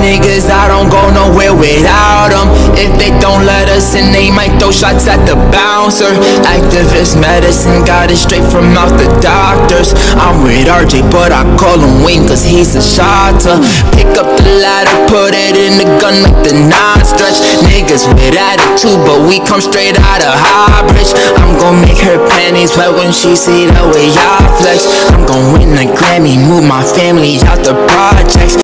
niggas, I don't go nowhere without them. If they don't let us in, they might throw shots at the bouncer. Actavis medicine, got it straight from out the doctors. I'm with RJ, but I call him Wayne, cause he's a shotter. Pick up the ladder, put it in the gun, make the nine stretch. Niggas with attitude, but we come straight out of Highbridge. I'm gon' make her panties wet when she see the way I flex. I'm gon' win a Grammy, move my family out the projects.